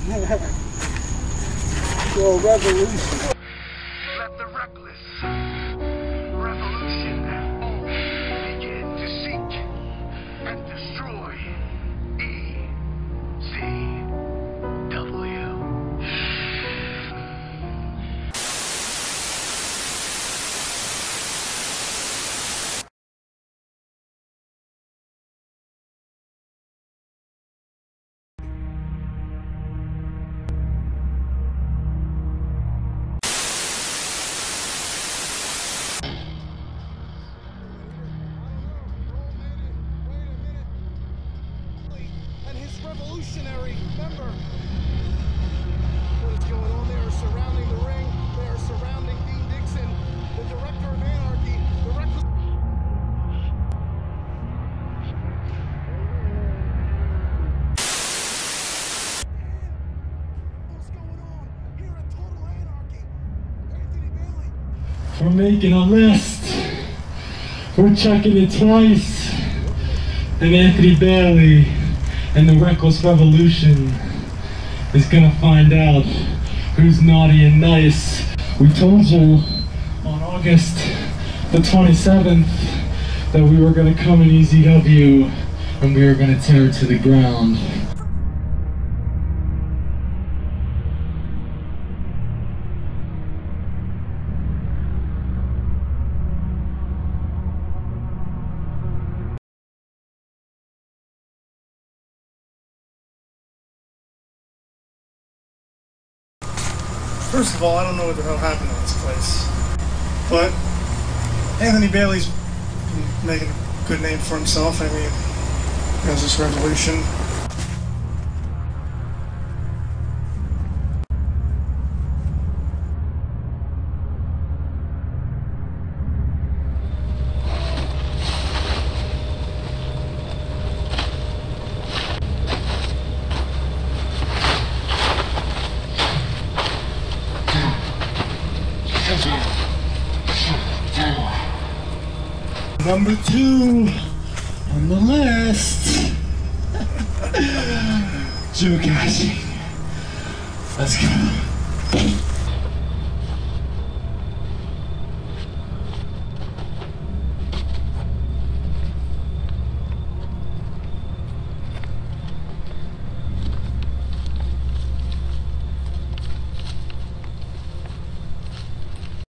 Yo, revolution. Let the reckless revolutionary member. What is going on? They are surrounding the ring. They are surrounding Dean Dixon, the director of anarchy, the reckless. We're making a list. We're checking it twice. And Anthony Bailey and the Reckless Revolution is gonna find out who's naughty and nice. We told you on August the 27th that we were gonna come in EZW and we were gonna tear it to the ground. First of all, I don't know what the hell happened to this place. But Anthony Bailey's making a good name for himself. I mean, has this revolution. Number two on the list. Cashy. Let's go.